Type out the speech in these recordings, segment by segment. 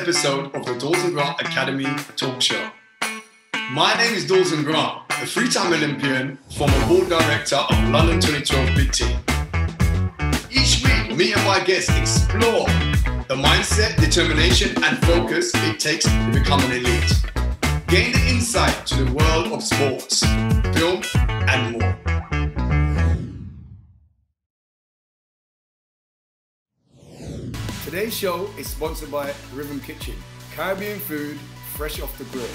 episode of the Dalton Grant Academy Talk Show. My name is Dalton Grant, a three-time Olympian, former board director of London 2012 Bid Team. Each week, me and my guests explore the mindset, determination, and focus it takes to become an elite. Gain the insight to the world of sports, film, and more. Today's show is sponsored by Rhythm Kitchen, Caribbean food fresh off the grill.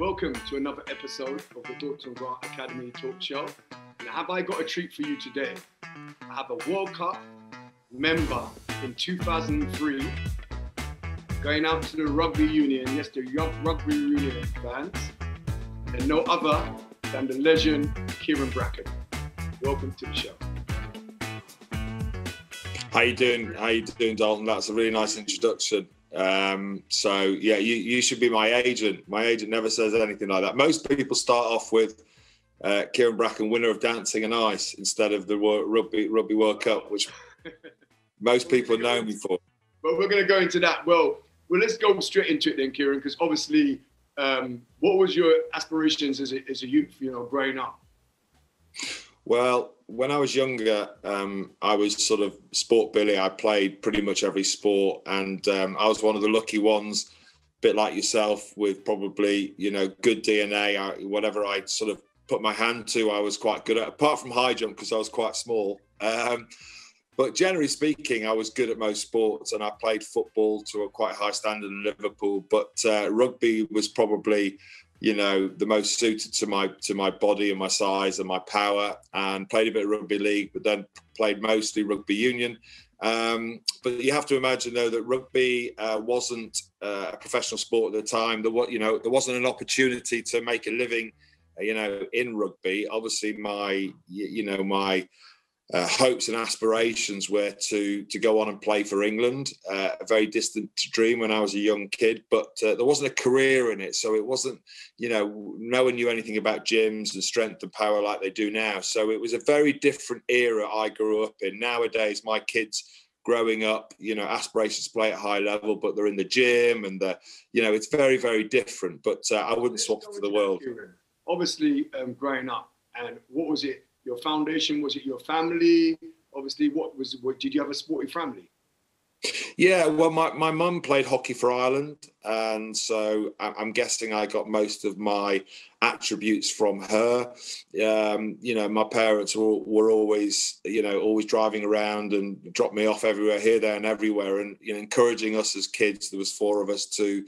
Welcome to another episode of the Dalton Grant Academy Talk Show. Have I got a treat for you today? I have a World Cup member in 2003 going out to the rugby union, yes, the rugby union fans, and no other than the legend Kyran Bracken. Welcome to the show. How you doing? How you doing, Dalton? That's a really nice introduction. Um, so yeah, you, you should be my agent. My agent never says anything like that. Most people start off with uh, Kyran Bracken, winner of Dancing on Ice, instead of the rugby rugby World Cup, which most people know me for. But we're going to go into that. Well, well, let's go straight into it then, Kyran, because obviously, um, what was your aspirations as a, as a youth, you know, growing up? Well, when I was younger, um, I was sort of sport Billy. I played pretty much every sport, and um, I was one of the lucky ones, a bit like yourself, with probably you know good DNA. I, whatever I sort of put my hand to, I was quite good at. Apart from high jump, because I was quite small. Um, but generally speaking, I was good at most sports, and I played football to a quite high standard in Liverpool. But uh, rugby was probably you know the most suited to my to my body and my size and my power and played a bit of rugby league but then played mostly rugby union. Um, but you have to imagine though that rugby uh, wasn't uh, a professional sport at the time. There was you know there wasn't an opportunity to make a living you know in rugby. Obviously my you know my uh, hopes and aspirations were to to go on and play for England. Uh, a very distant dream when I was a young kid, but uh, there wasn't a career in it, so it wasn't, you know, no one knew anything about gyms and strength and power like they do now. So it was a very different era I grew up in. Nowadays, my kids growing up, you know, aspirations to play at high level, but they're in the gym and the, you know, it's very very different. But uh, I wouldn't swap it for the world. Obviously, um, growing up, and what was it your foundation? Was it your family? Obviously, what was what did you have a sporty family? Yeah, well, my, my mum played hockey for Ireland, and so I'm guessing I got most of my attributes from her. Um, you know, my parents were, were always, you know, always driving around and dropped me off everywhere, here, there, and everywhere, and you know, encouraging us as kids. There was four of us to,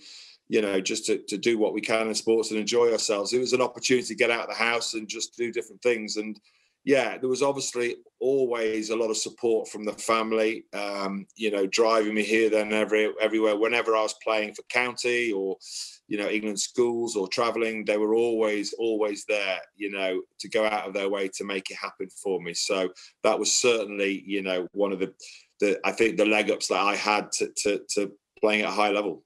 you know, just to, to do what we can in sports and enjoy ourselves. It was an opportunity to get out of the house and just do different things. And yeah, there was obviously always a lot of support from the family. Um, you know, driving me here, then every everywhere. Whenever I was playing for county or you know England schools or travelling, they were always always there. You know, to go out of their way to make it happen for me. So that was certainly you know one of the the I think the leg ups that I had to to, to playing at a high level.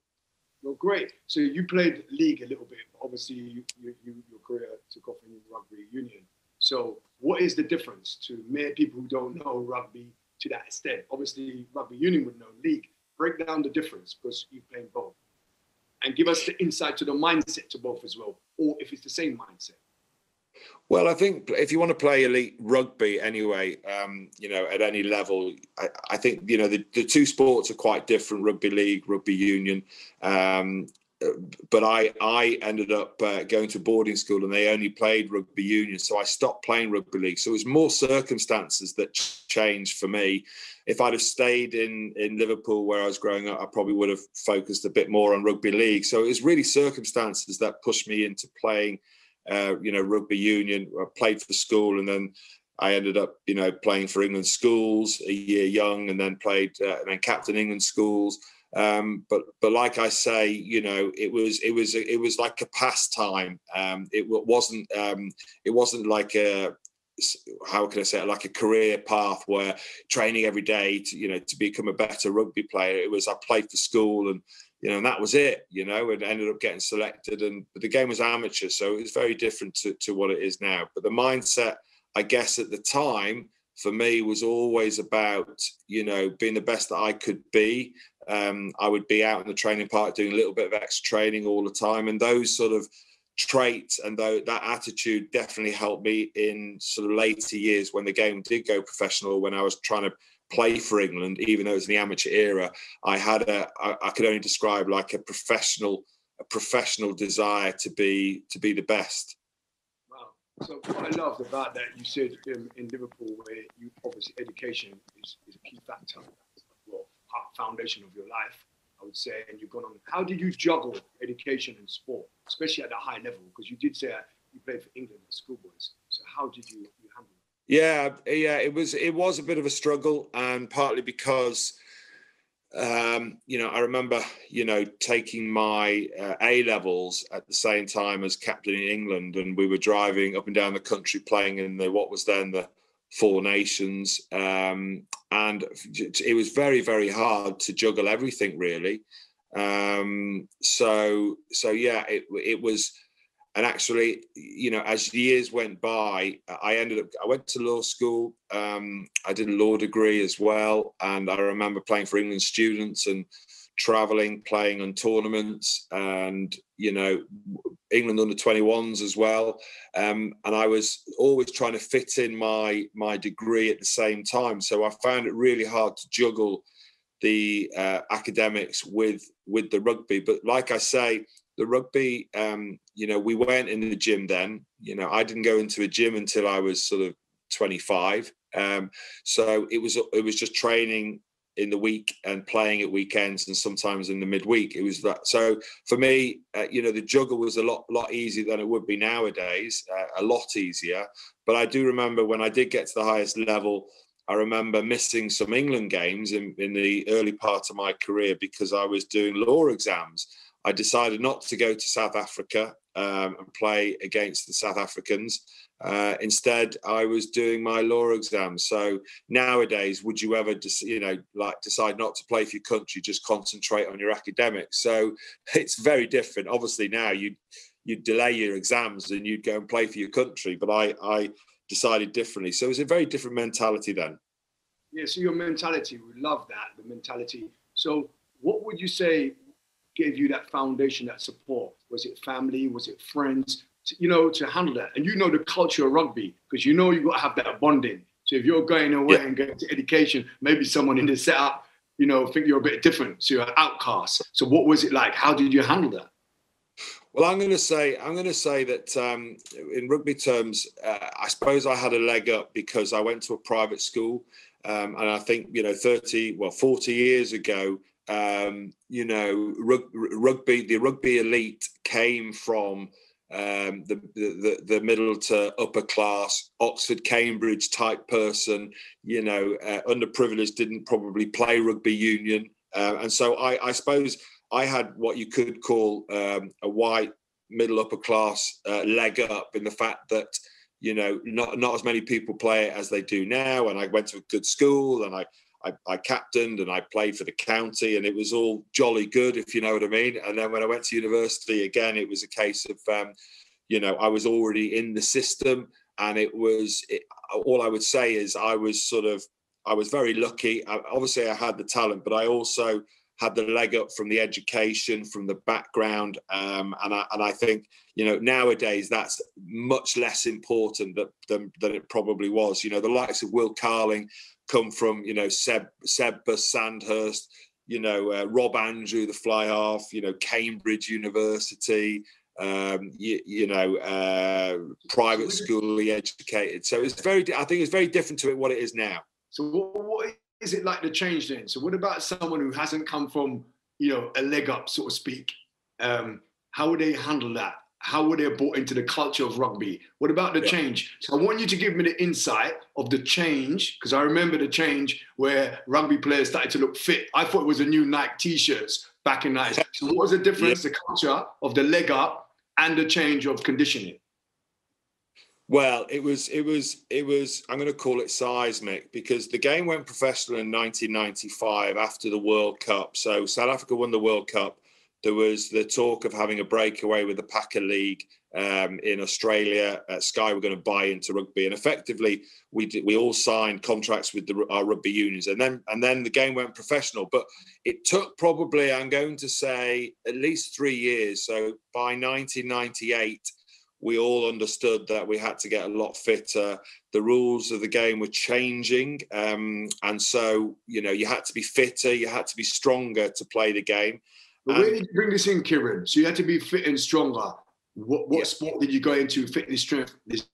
Well, great. So you played league a little bit. Obviously, you, you, your career took off in rugby union. So what is the difference to many people who don't know rugby to that extent? Obviously, rugby union would know league. Break down the difference because you play both, and give us the insight to the mindset to both as well, or if it's the same mindset. Well, I think if you want to play elite rugby anyway, um, you know, at any level, I, I think you know the, the, two sports are quite different: rugby league, rugby union. Um, but I I ended up uh, going to boarding school and they only played rugby union, so I stopped playing rugby league. So it was more circumstances that changed for me. If I'd have stayed in in Liverpool where I was growing up, I probably would have focused a bit more on rugby league. So it was really circumstances that pushed me into playing, uh, you know, rugby union. I played for school and then. I ended up, you know, playing for England schools a year young, and then played, uh, and then captain England schools um, but but like I say, you know, it was it was it was like a pastime. Um, it wasn't um, it wasn't like a how can I say it, like a career path where training every day to you know to become a better rugby player. It was I played for school and you know and that was it. You know, and ended up getting selected. And but the game was amateur, so it was very different to, to what it is now. But the mindset, I guess, at the time for me was always about you know being the best that I could be. Um, I would be out in the training park doing a little bit of extra training all the time, and those sort of traits and though that attitude definitely helped me in sort of later years when the game did go professional when i was trying to play for england even though it was in the amateur era i had a I, I could only describe like a professional a professional desire to be to be the best. Wow. So what i loved about that you said in, in liverpool where you obviously education is, is a key factor foundation of your life I would say, and you've gone on. How did you juggle education and sport, especially at a high level? Because you did say you played for England as schoolboys. So how did you, you handle it? Yeah, yeah, it was it was a bit of a struggle, and partly because. Um, you know, I remember, you know, taking my uh, A levels at the same time as captain in England, and we were driving up and down the country playing in the what was then the Four Nations, um, and it was very very hard to juggle everything really. Um, so so yeah, it it was, and actually you know as years went by, I ended up I went to law school. Um, I did a law degree as well, and I remember playing for England students and traveling, playing on tournaments, and you know, England under 21s as well. Um, and I was always trying to fit in my my degree at the same time. So I found it really hard to juggle the uh, academics with with the rugby. But like I say, the rugby, um, you know, we went in the gym then. You know, I didn't go into a gym until I was sort of 25. Um, so it was it was just training in the week and playing at weekends and sometimes in the midweek. It was that. So for me, uh, you know, the juggle was a lot lot easier than it would be nowadays. Uh, a lot easier. But I do remember when I did get to the highest level. I remember missing some England games in, in the early part of my career because I was doing law exams. I decided not to go to South Africa um, and play against the South Africans. Uh, instead, I was doing my law exam. So nowadays, would you ever, just, you know, like decide not to play for your country, just concentrate on your academics? So it's very different. Obviously, now you you delay your exams and you'd go and play for your country. But I I decided differently. So it was a very different mentality then. Yeah. So your mentality, we love that the mentality. So what would you say gave you that foundation, that support? Was it family? Was it friends? to, you know, to handle that. And you know the culture of rugby because you know you've got to have that bonding. So if you're going away yeah. and going to education, maybe someone in the setup, you know, think you're a bit different. So you're an outcast. So what was it like? How did you handle that? Well, I'm going to say I'm going to say that um, in rugby terms, uh, I suppose I had a leg up because I went to a private school, um, and I think you know 30 well 40 years ago, um, you know, rug- rugby the rugby elite came from um, the, the the middle to upper class Oxford Cambridge type person, you know, uh, underprivileged, didn't probably play rugby union, uh, and so I, I, suppose I had what you could call um, a white middle upper class uh, leg up in the fact that you know not not as many people play it as they do now, and I went to a good school and I I, I, captained and I played for the county, and it was all jolly good, if you know what I mean. And then when I went to university again, it was a case of, um, you know, I was already in the system, and it was it, all I would say is I was sort of I was very lucky. I, obviously, I had the talent, but I also had the leg up from the education, from the background, um, and I and I think you know nowadays that's much less important than, than, than it probably was. You know, the likes of Will Carling come from you know Seb Sebba Sandhurst, you know uh, Rob Andrew, the fly half, you know Cambridge University, um, you, you, know uh, private schoolly educated. So it's very, I think it's very different to it what it is now. So what, what is it like to change then? So what about someone who hasn't come from you know a leg up, so to speak? Um, how would they handle that? How were they brought into the culture of rugby? What about the yeah. change? So I want you to give me the insight of the change, because I remember the change where rugby players started to look fit. I thought it was a new Nike t-shirts back in 90s. So what was the difference, yeah. the culture of the leg up and the change of conditioning? Well, it was, it was, it was. I'm going to call it seismic because the game went professional in 1995 after the World Cup. So South Africa won the World Cup There was the talk of having a breakaway with the Packer League um, in Australia. Uh, Sky were going to buy into rugby, and effectively we did, we all signed contracts with the, our rugby unions, and then and then the game went professional. But it took probably I'm going to say at least three years. So by 1998 we all understood that we had to get a lot fitter. The rules of the game were changing. Um, and so, you know, you had to be fitter, you had to be stronger to play the game. But where did you bring this in, Kyran? So you had to be fit and stronger. What, what yeah. sport did you go into? Fitness, strength? Is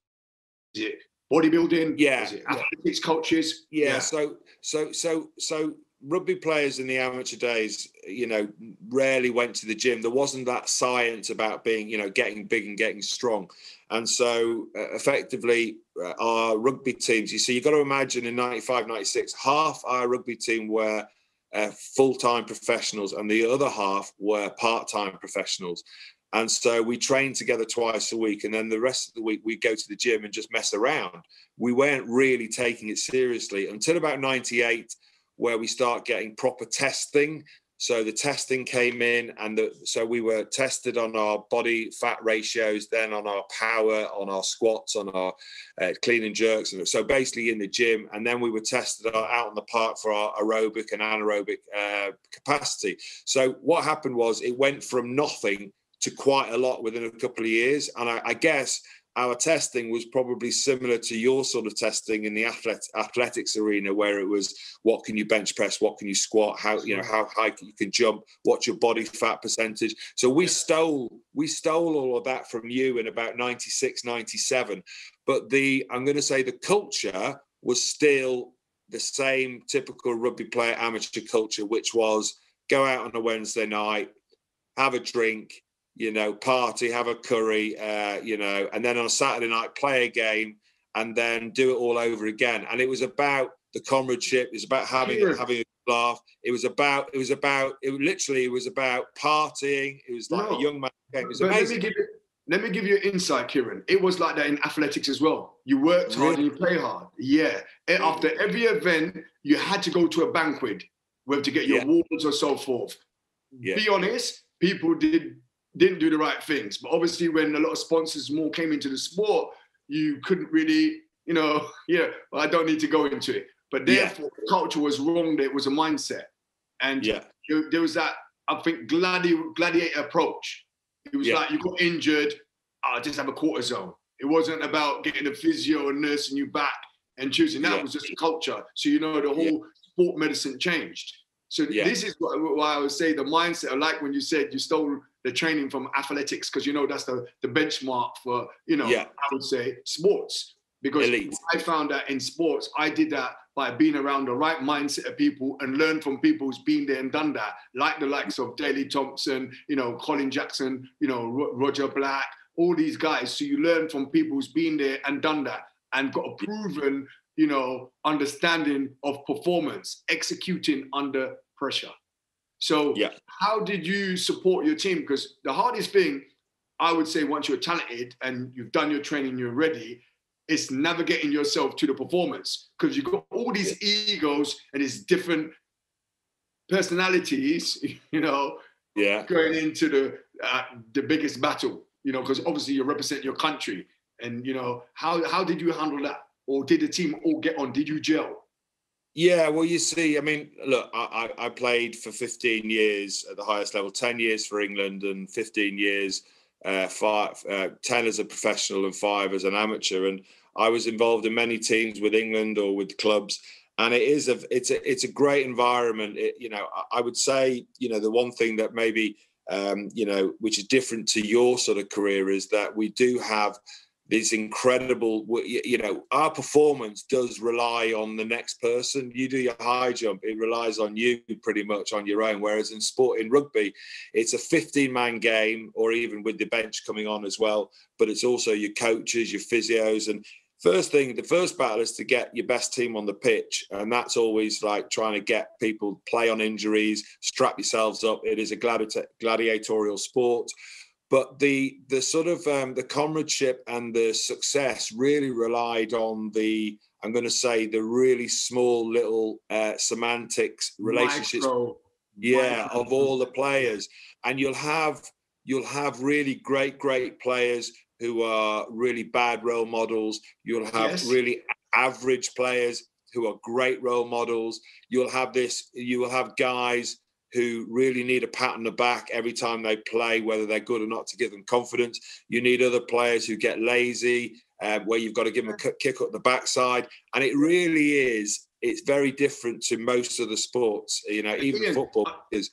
it bodybuilding? Yeah. Is it athletics coaches? Yeah. yeah. So, so, so, so rugby players in the amateur days, you know, rarely went to the gym. There wasn't that science about being, you know, getting big and getting strong. And so uh, effectively, uh, our rugby teams, you see, you've got to imagine in 95, 96, half our rugby team were uh, full time professionals and the other half were part time professionals. And so we trained together twice a week. And then the rest of the week, we go to the gym and just mess around. We weren't really taking it seriously until about 98 where we start getting proper testing. So the testing came in, and the, so we were tested on our body fat ratios, then on our power, on our squats, on our uh, clean and jerks, and so basically in the gym, and then we were tested out in the park for our aerobic and anaerobic uh, capacity. So what happened was it went from nothing to quite a lot within a couple of years, and I, I guess our testing was probably similar to your sort of testing in the athlet, athletics arena, where it was what can you bench press, what can you squat, how you know how high you can jump, what's your body fat percentage. So we stole we stole all of that from you in about 96, 97. But the I'm going to say the culture was still the same typical rugby player amateur culture, which was go out on a Wednesday night, have a drink, you know, party, have a curry, uh, you know, and then on a Saturday night play a game and then do it all over again. And it was about the comradeship. It was about having sure. having a laugh. It was about it was about it literally it was about partying. It was like no. a young man game. It was but amazing. Let me, give you, let me give you an insight, Kyran. It was like that in athletics as well. You worked hard really? and you play hard. Yeah. After every event, you had to go to a banquet, whether to get your yeah. awards or so forth. Yeah. Be honest, people did didn't do the right things. But obviously, when a lot of sponsors more came into the sport, you couldn't really, you know, yeah, well, I don't need to go into it. But therefore, yeah. the culture was wrong. There was a mindset, and yeah. there was that I think gladi- gladiator approach. It was yeah. like you got injured, I just have a cortisone. It wasn't about getting a physio and nursing you back and choosing. That was just a culture. So you know the whole sport medicine changed. So this is why I would say the mindset. Like when you said you stole the training from athletics because you know that's the, the benchmark for you know yeah. I would say sports because Elite. I found that in sports I did that by being around the right mindset of people and learn from people who's been there and done that like the likes of Daley Thompson you know Colin Jackson you know Roger Black all these guys so you learn from people who's been there and done that and got a proven you know understanding of performance executing under pressure so, yeah. how did you support your team? Because the hardest thing, I would say, once you're talented and you've done your training, you're ready, is navigating yourself to the performance. Because you've got all these egos and these different personalities, you know, yeah, going into the uh, the biggest battle. You know, because obviously you represent your country, and you know how how did you handle that, or did the team all get on? Did you gel? Yeah, well, you see, I mean, look, I, I played for 15 years at the highest level, 10 years for England, and 15 years, uh, five, uh, 10 as a professional and five as an amateur. And I was involved in many teams with England or with clubs. And it is a, it's a, it's a great environment. It, you know, I would say, you know, the one thing that maybe, um, you know, which is different to your sort of career is that we do have this incredible. You know our performance does rely on the next person. You do your high jump it relies on you pretty much on your own. Whereas in sport in rugby it's a 15 man game or even with the bench coming on as well but it's also your coaches your physios and first thing the first battle is to get your best team on the pitch and that's always like trying to get people play on injuries strap yourselves up. It is a gladiatorial sport but the the sort of um, the comradeship and the success really relied on the I'm going to say the really small little uh, semantics relationships. Micro, Yeah, of all the players, and you'll have you'll have really great, great players who are really bad role models. You'll have yes. really average players who are great role models. You'll have this. You will have guys who really need a pat on the back every time they play, whether they're good or not, to give them confidence. You need other players who get lazy, uh, where you've got to give them a kick up the backside. And it really is. It's very different to most of the sports. You know, even football is.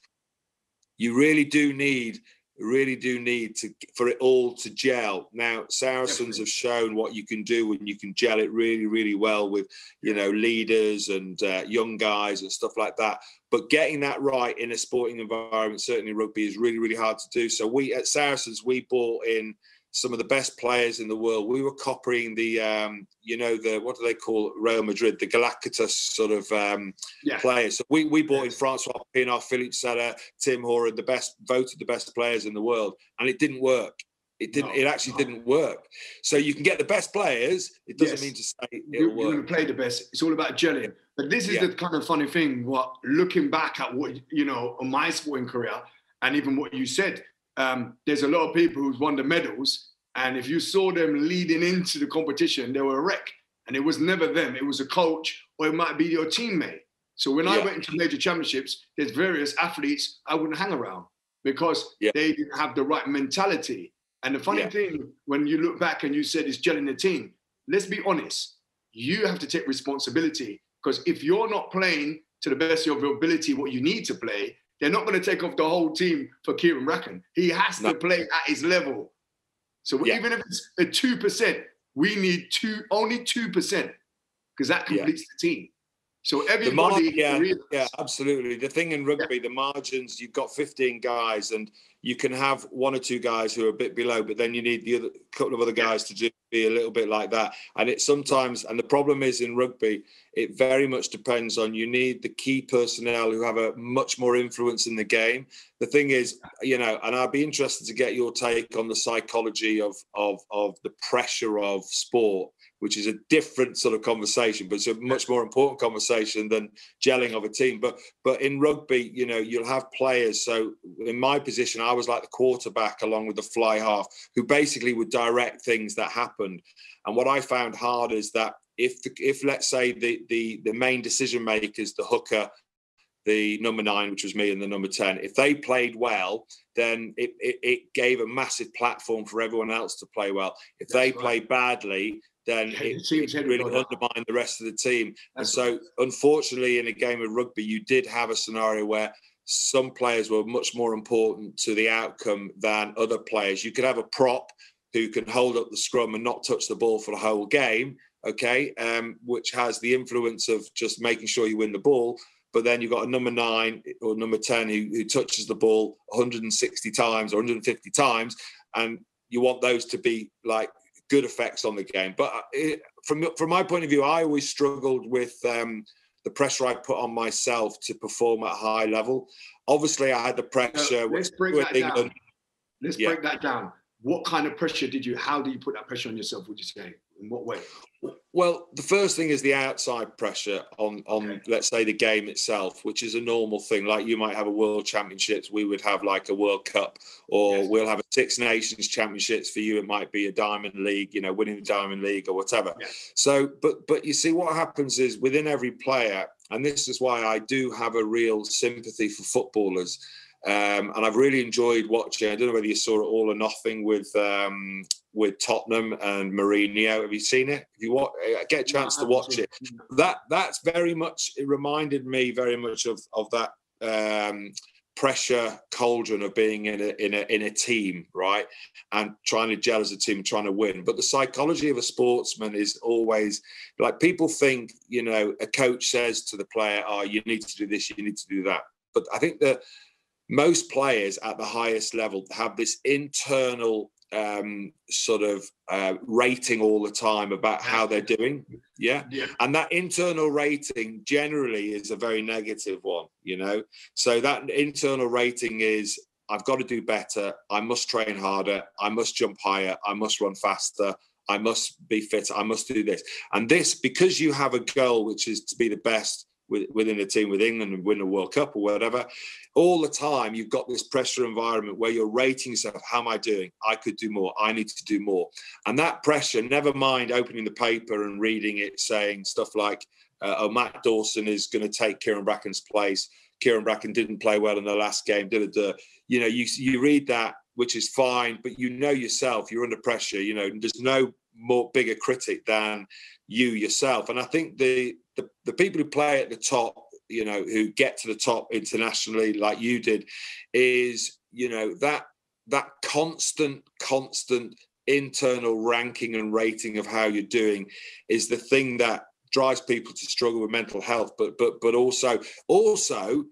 You really do need really do need to for it all to gel. Now, Saracens Definitely. have shown what you can do when you can gel it really, really well with you know leaders and uh, young guys and stuff like that. But getting that right in a sporting environment, certainly rugby, is really, really hard to do. So we at Saracens we bought in some of the best players in the world. We were copying the, um, you know, the what do they call Real Madrid, the Galacticos sort of um, yeah. players. So we we bought in Francois Pienaar, Philippe Sella, Tim Horan, the best voted the best players in the world, and it didn't work. It didn't. No, it actually no. didn't work. So you can get the best players. It doesn't yes. mean to say you, are going to play the best. It's all about gelling. But this is yeah. the kind of funny thing. What looking back at what you know on my sporting career, and even what you said, um, there's a lot of people who've won the medals, and if you saw them leading into the competition, they were a wreck. And it was never them. It was a coach, or it might be your teammate. So when yeah. I went into major championships, there's various athletes I wouldn't hang around because yeah. they didn't have the right mentality. And the funny yeah. thing, when you look back and you said it's gelling the team, let's be honest, you have to take responsibility because if you're not playing to the best of your ability what you need to play, they're not going to take off the whole team for Kyran Bracken. He has no. to play at his level. So yeah. even if it's a two percent, we need two only two percent because that completes yeah. the team. So everybody, yeah, yeah, absolutely. The thing in rugby, yeah. the margins, you've got 15 guys, and you can have one or two guys who are a bit below, but then you need the other couple of other guys to do, be a little bit like that. And it sometimes, and the problem is in rugby, it very much depends on you need the key personnel who have a much more influence in the game. The thing is, you know, and I'd be interested to get your take on the psychology of of of the pressure of sport which is a different sort of conversation, but it's a much more important conversation than gelling of a team. But but in rugby, you know, you'll have players. So in my position, I was like the quarterback along with the fly half, who basically would direct things that happened. And what I found hard is that if the, if let's say the the the main decision makers, the hooker, the number nine, which was me, and the number 10, if they played well, then it, it, it gave a massive platform for everyone else to play well. If That's they right. played badly, then yeah, it, it, it really undermined the rest of the team. That's and so, right. unfortunately, in a game of rugby, you did have a scenario where some players were much more important to the outcome than other players. You could have a prop who can hold up the scrum and not touch the ball for the whole game, okay, um, which has the influence of just making sure you win the ball. But then you've got a number nine or number 10 who, who touches the ball 160 times or 150 times. And you want those to be like good effects on the game. But uh, it, from from my point of view, I always struggled with um, the pressure I put on myself to perform at a high level. Obviously, I had the pressure. let's break that England. down. Let's yeah. break that down. What kind of pressure did you? How do you put that pressure on yourself? Would you say? In what way? Well, the first thing is the outside pressure on on okay. let's say the game itself, which is a normal thing. Like you might have a World Championships, we would have like a World Cup, or yes. we'll have a Six Nations Championships. For you, it might be a Diamond League, you know, winning the Diamond League or whatever. Yes. So, but but you see, what happens is within every player, and this is why I do have a real sympathy for footballers. Um, and I've really enjoyed watching. I don't know whether you saw it all or nothing with um, with Tottenham and Mourinho. Have you seen it? If you want, uh, get a chance to watch it. That that's very much. It reminded me very much of of that um, pressure cauldron of being in a in a in a team, right? And trying to gel as a team, trying to win. But the psychology of a sportsman is always like people think. You know, a coach says to the player, "Oh, you need to do this. You need to do that." But I think that most players at the highest level have this internal um, sort of uh, rating all the time about how they're doing. Yeah? yeah. And that internal rating generally is a very negative one, you know? So that internal rating is I've got to do better. I must train harder. I must jump higher. I must run faster. I must be fit. I must do this. And this, because you have a goal, which is to be the best within a team with England and win a World Cup or whatever. All the time, you've got this pressure environment where you're rating yourself. How am I doing? I could do more. I need to do more. And that pressure, never mind opening the paper and reading it saying stuff like, uh, oh, Matt Dawson is going to take Kyran Bracken's place. Kyran Bracken didn't play well in the last game. Da, da. You know, you, you read that, which is fine, but you know yourself, you're under pressure. You know, there's no more bigger critic than you yourself. And I think the, the the people who play at the top, you know, who get to the top internationally, like you did, is you know that that constant, constant internal ranking and rating of how you're doing is the thing that drives people to struggle with mental health but but but also also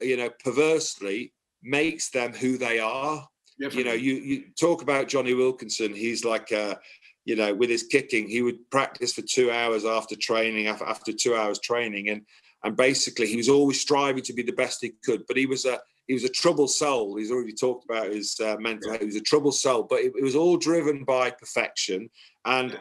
you know perversely makes them who they are Definitely. you know you you talk about Jonny Wilkinson he's like a you know, with his kicking, he would practice for two hours after training, after two hours training, and and basically he was always striving to be the best he could. But he was a he was a troubled soul. He's already talked about his uh, mental health. He was a troubled soul, but it, it, was all driven by perfection. And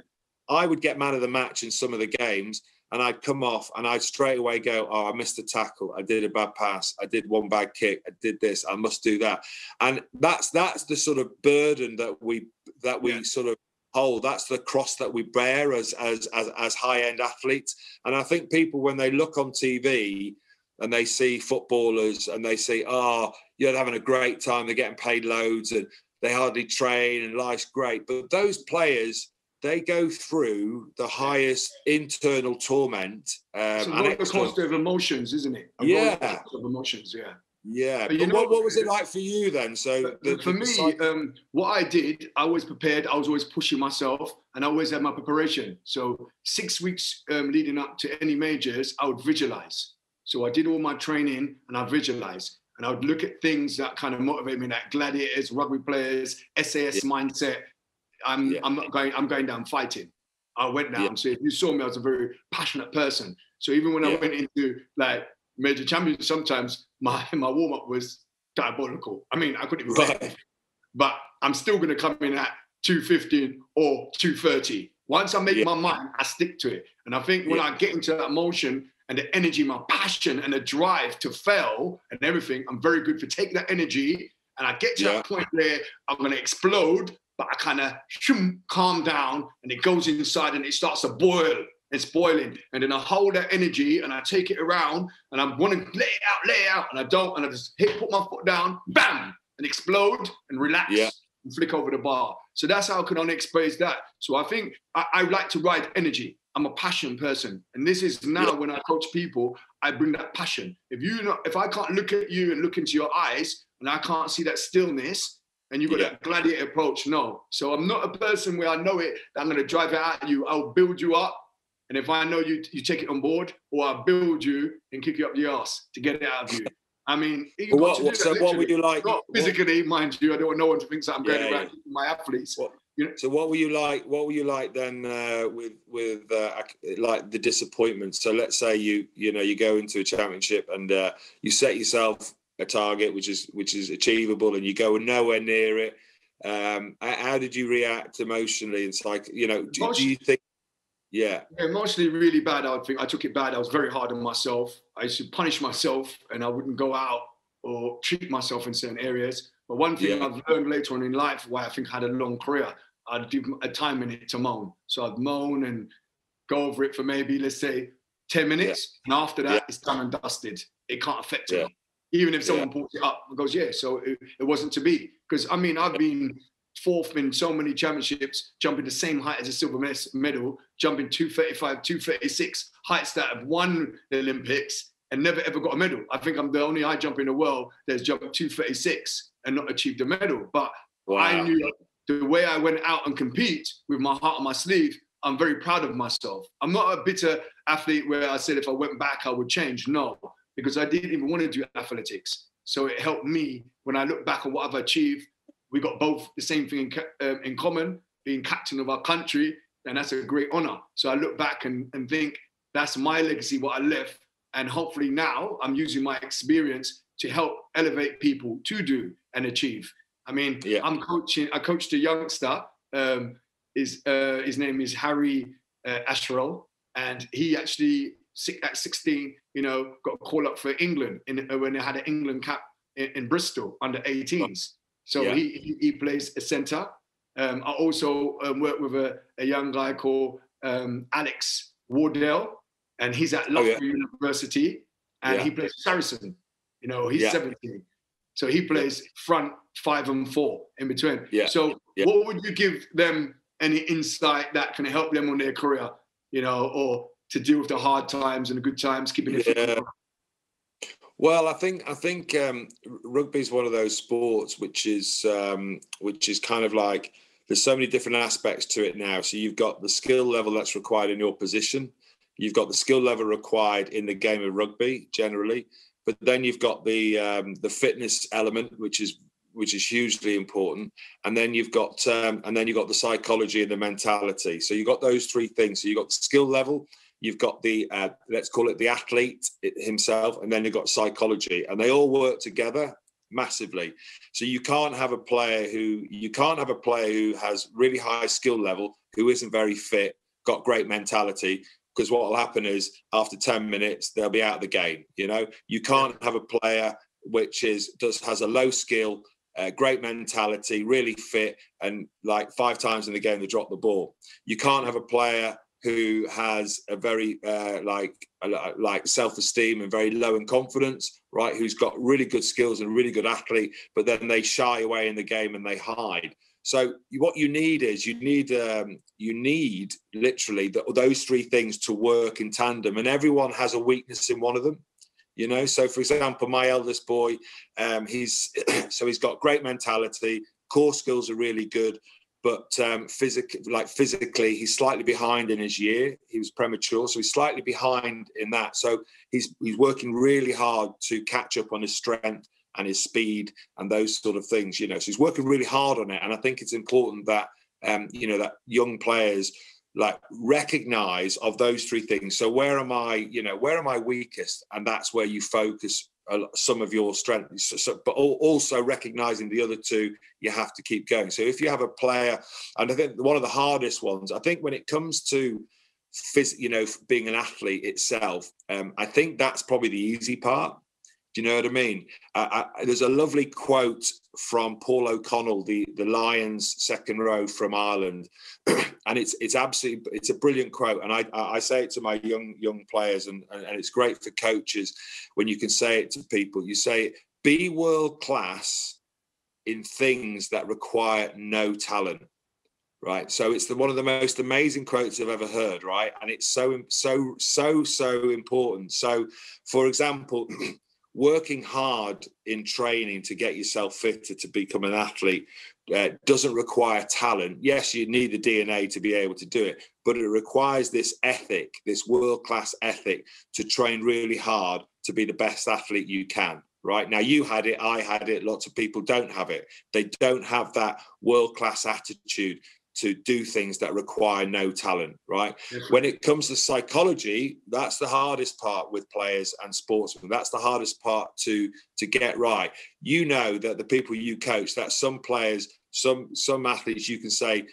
I would get man of the match in some of the games, and I'd come off and I'd straight away go, "Oh, I missed a tackle. I did a bad pass. I did one bad kick. I did this. I must do that." And that's that's the sort of burden that we that we yeah. sort of whole. That's the cross that we bear as as as, as high end athletes. And I think people when they look on TV and they see footballers and they see, oh, you're having a great time, they're getting paid loads and they hardly train and life's great. But those players, they go through the highest internal torment. Um, it's a roller coaster of emotions, isn't it? A yeah. Of emotions, yeah. Yeah, but, but know, what, what, was it like for you then? So the, for me, um, what I did, I was prepared. I was always pushing myself, and I always had my preparation. So six weeks um, leading up to any majors, I would visualize. So I did all my training, and I visualized, and I would look at things that kind of motivate me, like gladiators, rugby players, SAS yeah. mindset. I'm yeah. I'm not going. I'm going down fighting. I went down. Yeah. So if you saw me, I was a very passionate person. So even when I went into like major champions, sometimes my my warm up was diabolical. I mean, I couldn't even right. but I'm still going to come in at 215 or 230. Once I make yeah. my mind, I stick to it. And I think when yeah. I get into that motion and the energy, my passion and the drive to fail and everything, I'm very good for taking that energy and I get to yeah. that point where I'm going to explode, but I kind of calm down and it goes inside and it starts to boil it's boiling. And then I hold that energy and I take it around and I'm want to lay it out, lay it out, and I don't. And I just hit, put my foot down, bam, and explode and relax yeah. and flick over the bar. So that's how I can only express that. So I think I, I like to ride energy. I'm a passion person. And this is now yeah. when I coach people, I bring that passion. If you know, if I can't look at you and look into your eyes and I can't see that stillness, and you've got yeah. that gladiator approach, no. So I'm not a person where I know it, I'm gonna drive it at you. I'll build you up and if I know you, you take it on board, or I build you and kick you up the ass to get it out of you. I mean, what, what, so what would you like? Not physically, what? mind you. I don't want no one to think that I'm going yeah, around yeah. my athletes. What, you know? So what were you like? What were you like then uh, with with uh, like the disappointment? So let's say you you know you go into a championship and uh, you set yourself a target which is which is achievable and you go nowhere near it. Um, how did you react emotionally? It's like you know, do, do you think yeah. yeah. Emotionally, really bad. I think I took it bad. I was very hard on myself. I used to punish myself and I wouldn't go out or treat myself in certain areas. But one thing yeah. I've learned later on in life, why I think I had a long career, I'd give a time in it to moan. So I'd moan and go over it for maybe, let's say, 10 minutes. Yeah. And after that, it's done and dusted. It can't affect me. Even if someone pulls it up and goes, yeah, so it, it wasn't to be. Because I mean, I've been fourth in so many championships, jumping the same height as a silver medal, jumping 235, 236, heights that have won the Olympics and never ever got a medal. I think I'm the only high jumper in the world that's jumped 236 and not achieved a medal. But wow. I knew the way I went out and compete with my heart on my sleeve, I'm very proud of myself. I'm not a bitter athlete where I said if I went back, I would change. No, because I didn't even want to do athletics. So it helped me when I look back on what I've achieved we got both the same thing in, um, in common, being captain of our country, and that's a great honor. So I look back and, and think that's my legacy, what I left. And hopefully now I'm using my experience to help elevate people to do and achieve. I mean, yeah. I'm coaching, I coached a youngster. Um, his, uh, his name is Harry uh, Asherell, and he actually at 16, you know, got a call up for England in, when they had an England cap in, in Bristol under 18s. So yeah. he, he plays a centre. Um, I also um, work with a, a young guy called um, Alex Wardell, and he's at Loughborough oh, yeah. University, and yeah. he plays Saracen. You know, he's 17. So he plays front five and four in between. Yeah. So what would you give them any insight that can help them on their career, you know, or to deal with the hard times and the good times, keeping it. Well, I think I think um, rugby is one of those sports which is um, which is kind of like there's so many different aspects to it now. So you've got the skill level that's required in your position, you've got the skill level required in the game of rugby generally, but then you've got the um, the fitness element, which is which is hugely important, and then you've got um, and then you've got the psychology and the mentality. So you've got those three things. So you've got the skill level, you've got the uh, let's call it the athlete himself and then you've got psychology and they all work together massively. So you can't have a player who you can't have a player who has really high skill level who isn't very fit got great mentality because what will happen is after 10 minutes they'll be out of the game you know? You can't have a player which is does has a low skill uh, great mentality really fit and like five times in the game they drop the ball. You can't have a player who has a very uh, like like self-esteem and very low in confidence right who's got really good skills and really good athlete but then they shy away in the game and they hide. So what you need is you need um, you need literally the, those three things to work in tandem and everyone has a weakness in one of them you know? So for example my eldest boy um, he's so he's got great mentality core skills are really good but um, physically, like physically, he's slightly behind in his year. He was premature, so he's slightly behind in that. So he's he's working really hard to catch up on his strength and his speed and those sort of things. You know, so he's working really hard on it. And I think it's important that um, you know that young players like recognize of those three things. So where am I? You know, where am I weakest? And that's where you focus some of your strengths, so, but also recognizing the other two, you have to keep going. So if you have a player, and I think one of the hardest ones, I think when it comes to phys- you know, being an athlete itself, um, I think that's probably the easy part. Do you know what I mean? Uh, I, there's a lovely quote from Paul O'Connell, the, the Lions second row from Ireland, and it's it's absolutely it's a brilliant quote. And I I say it to my young young players, and, and it's great for coaches when you can say it to people. You say, "Be world class in things that require no talent." right so it's the, one of the most amazing quotes i've ever heard right and it's so so so so important so for example working hard in training to get yourself fitter to become an athlete uh, doesn't require talent. Yes, you need the DNA to be able to do it, but it requires this ethic, this world class ethic to train really hard to be the best athlete you can. Right now, you had it, I had it, lots of people don't have it. They don't have that world class attitude to do things that require no talent, right? When it comes to psychology, that's the hardest part with players and sportsmen. That's the hardest part to to get right. You know that the people you coach, that some players, some some athletes, you can say,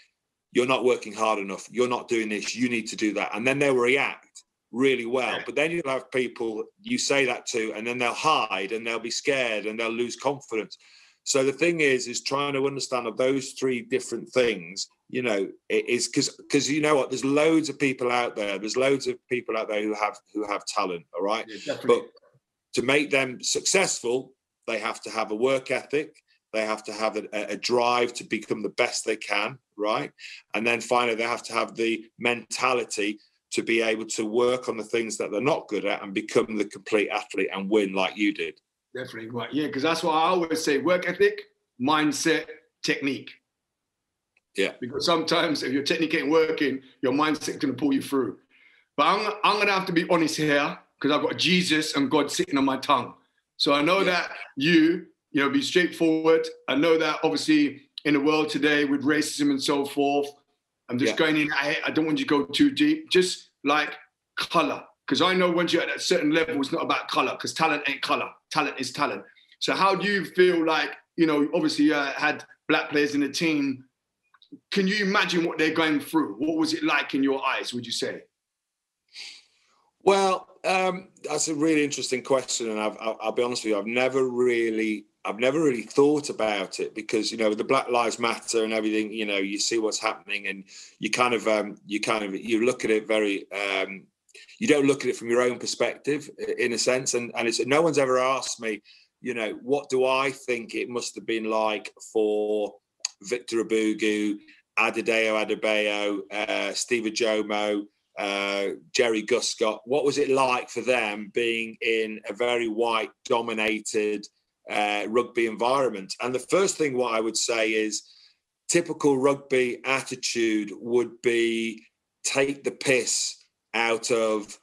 you're not working hard enough, you're not doing this, you need to do that, and then they'll react really well. But then you'll have people you say that to, and then they'll hide and they'll be scared and they'll lose confidence. So the thing is, is trying to understand of those three different things you know it is because because you know what? There's loads of people out there. There's loads of people out there who have who have talent all right? Yeah, but to make them successful they have to have a work ethic. They have to have a, a, drive to become the best they can right? And then finally they have to have the mentality to be able to work on the things that they're not good at and become the complete athlete and win like you did. Definitely right. Yeah because that's what i always say work ethic mindset technique yeah. Because sometimes if your technique ain't working, your mindset's going to pull you through. But I'm, I'm going to have to be honest here because I've got Jesus and God sitting on my tongue. So I know yeah. that you, you know, be straightforward. I know that obviously in the world today with racism and so forth, I'm just yeah. going in. I, I don't want you to go too deep. Just like color, because I know once you're at a certain level, it's not about color. Because talent ain't color. Talent is talent. So how do you feel like you know? Obviously, you uh, had black players in the team can you imagine what they're going through? What was it like in your eyes, would you say? Well, um, that's a really interesting question, and I've, I'll, I'll, be honest with you, I've never really, I've never really thought about it because you know the Black Lives Matter and everything. You know, you see what's happening, and you kind of, um, you kind of, you look at it very. Um, you don't look at it from your own perspective, in a sense, and and it's no one's ever asked me, you know, what do I think it must have been like for Victor Ubogu, Adedayo Adebayo, uh, Steve Ojomoh, uh, Jerry Guscott. What was it like for them being in a very white dominated uh, rugby environment? And the first thing what I would say is typical rugby attitude would be take the piss out of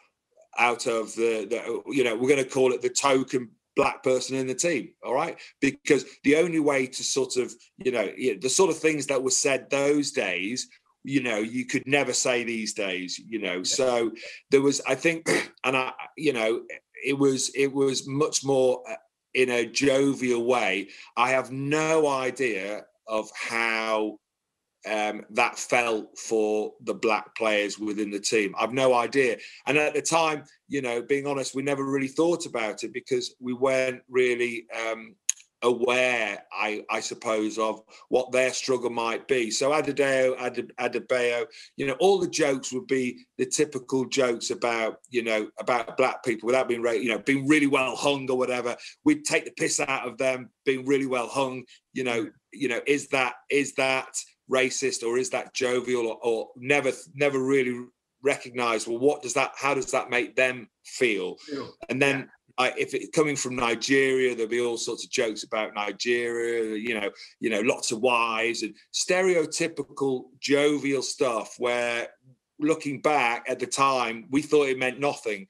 out of the, the you know we're going to call it the token black person in the team all right? Because the only way to sort of you know the sort of things that were said those days you know you could never say these days you know? So there was i think and i you know it was it was much more uh, in a jovial way. I have no idea of how um, that felt for the black players within the team. I've no idea. And at the time, you know, being honest, we never really thought about it because we weren't really um, aware, I, I suppose, of what their struggle might be. So Adedayo, Adebayo, you know, all the jokes would be the typical jokes about, you know, about black people without being, you know, being really well hung or whatever. We'd take the piss out of them being really well hung. You know, you know, is that is that racist or is that jovial or, or never never really recognize well what does that how does that make them feel and then I, if it coming from Nigeria, there'll be all sorts of jokes about Nigeria, you know, you know, lots of wives and stereotypical jovial stuff. Where looking back at the time, we thought it meant nothing,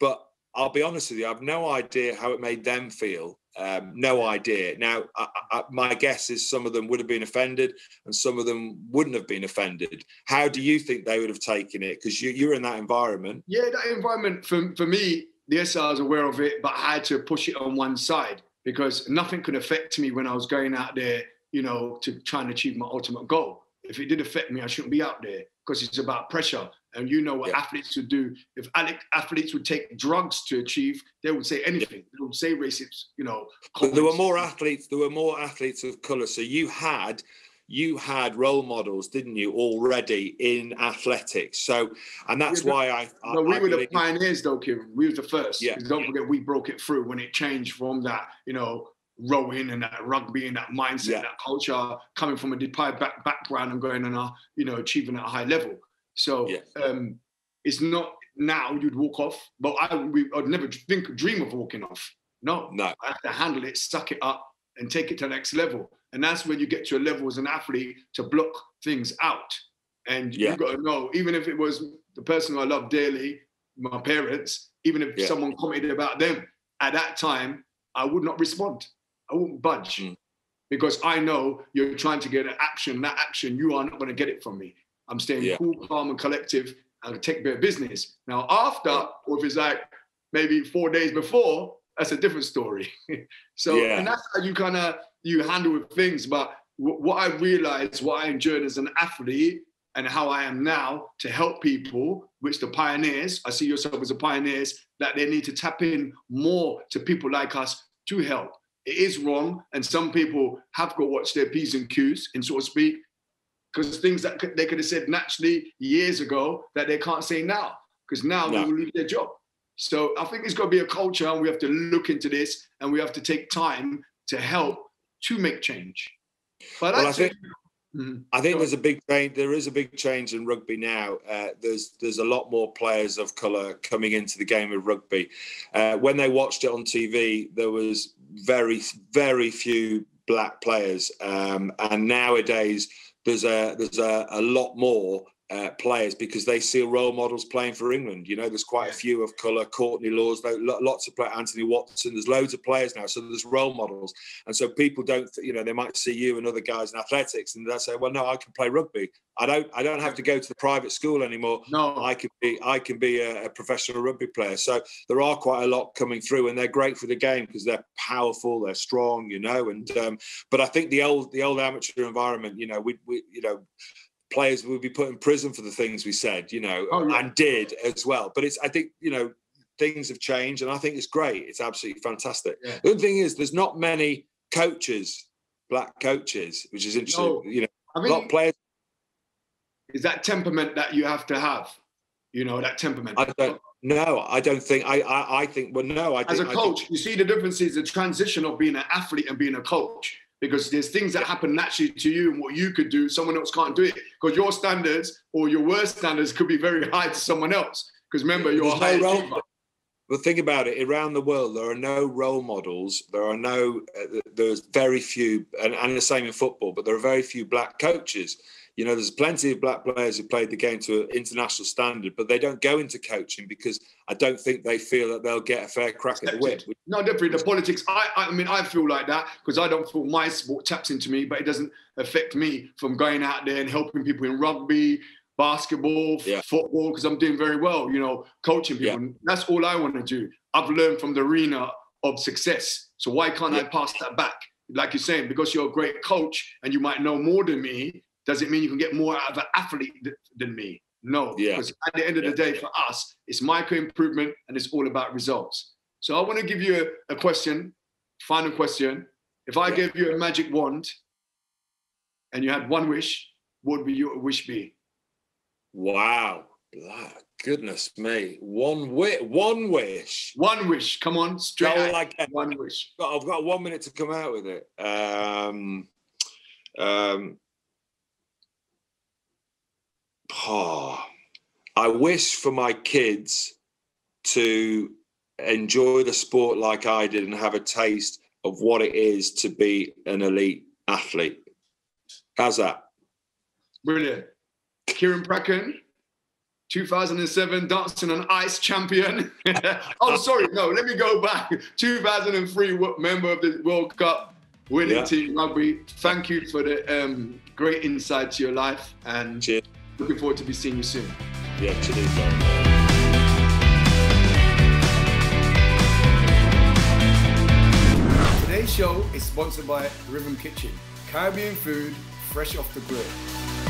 but I'll be honest with you, I've no idea how it made them feel. Um, no idea. Now, I, I, my guess is some of them would have been offended, and some of them wouldn't have been offended. How do you think they would have taken it? Because you, you're in that environment. Yeah, that environment for for me the SR was aware of it, but I had to push it on one side because nothing could affect me when I was going out there, you know, to try and achieve my ultimate goal. If it did affect me, I shouldn't be out there because it's about pressure. And you know what yeah. athletes would do. If athletes would take drugs to achieve, they would say anything. They would say racist, you know. There were more athletes. There were more athletes of color. So you had you had role models, didn't you, already in athletics? So, and that's yeah, why I. No, we I were believe... the pioneers, though, Kim. We were the first. Yeah. Don't forget, we broke it through when it changed from that, you know, rowing and that rugby and that mindset, yeah. that culture, coming from a deprived back, background and going and, a, you know, achieving at a high level. So, um, it's not now you'd walk off, but I I'd never think dream of walking off. No, no, I have to handle it, suck it up, and take it to the next level. And that's when you get to a level as an athlete to block things out. And yeah. you've got to know, even if it was the person I love dearly, my parents, even if yeah. someone commented about them at that time, I would not respond. I wouldn't budge mm. because I know you're trying to get an action. That action, you are not going to get it from me. I'm staying yeah. cool, calm, and collective and take their business. Now, after, or if it's like maybe four days before, that's a different story. so, yeah. and that's how you kind of you handle with things. But w- what I realized, what I enjoyed as an athlete, and how I am now to help people, which the pioneers, I see yourself as a pioneers, that they need to tap in more to people like us to help. It is wrong, and some people have got to watch their P's and Q's, and so to speak, because things that they could have said naturally years ago that they can't say now, because now no. they will lose their job. So I think it's got to be a culture, and we have to look into this, and we have to take time to help to make change. But well, I think mm, I think there's a big change. There is a big change in rugby now. Uh, there's there's a lot more players of colour coming into the game of rugby. Uh, when they watched it on TV, there was very very few black players, um, and nowadays there's a there's a, a lot more uh, players because they see role models playing for England. You know, there's quite a few of colour. Courtney Lawes, lots of players. Anthony Watson. There's loads of players now, so there's role models, and so people don't. You know, they might see you and other guys in athletics, and they say, "Well, no, I can play rugby. I don't. I don't have to go to the private school anymore. No, I can be. I can be a, a professional rugby player." So there are quite a lot coming through, and they're great for the game because they're powerful, they're strong. You know, and um, but I think the old the old amateur environment. You know, we we you know players would be put in prison for the things we said, you know, oh, yeah. and did as well. But it's, I think, you know, things have changed, and I think it's great. It's absolutely fantastic. Yeah. The other thing is, there's not many coaches, black coaches, which is interesting. No, you know, a lot of players. is that temperament that you have to have. You know, that temperament. I don't. No, I don't think. I. I, I think. Well, no. I. As a think, I coach, think- you see the difference is the transition of being an athlete and being a coach. Because there's things that happen naturally to you and what you could do, someone else can't do it. Because your standards or your worst standards could be very high to someone else. Because remember, you're a There's high no. Well, think about it. Around the world, there are no role models. There are no. Uh, there's very few, and, and the same in football. But there are very few black coaches. You know, there's plenty of black players who played the game to an international standard, but they don't go into coaching because I don't think they feel that they'll get a fair crack at the whip. No, definitely the politics. I, I mean, I feel like that because I don't feel my sport taps into me, but it doesn't affect me from going out there and helping people in rugby, basketball, Yeah. football, because I'm doing very well. You know, coaching people. That's all I want to do. I've learned from the arena of success. So why can't I pass that back? Like you're saying, because you're a great coach and you might know more than me, does it mean you can get more out of an athlete th- than me? No, Yeah. because at the end of the day, for us, it's micro improvement and it's all about results. So I want to give you a, a question, final question. If I Yeah. gave you a magic wand and you had one wish, what would be your wish be? Wow, Blah, goodness me, one wish, one wish. One wish. Come on, straight out. like. One wish. I've got one minute to come out with it. Um, um, oh, I wish for my kids to enjoy the sport like I did and have a taste of what it is to be an elite athlete. How's that? Brilliant. Kyran Bracken, 2007 Dancing on Ice champion. oh, sorry. No, let me go back. 2003 member of the World Cup winning Yeah. team rugby. Thank you for the um, great insight to your life and Cheers. Looking forward to be seeing you soon. Yeah, cheers. bro. Today's show is sponsored by Rhythm Kitchen, Caribbean food fresh off the grill.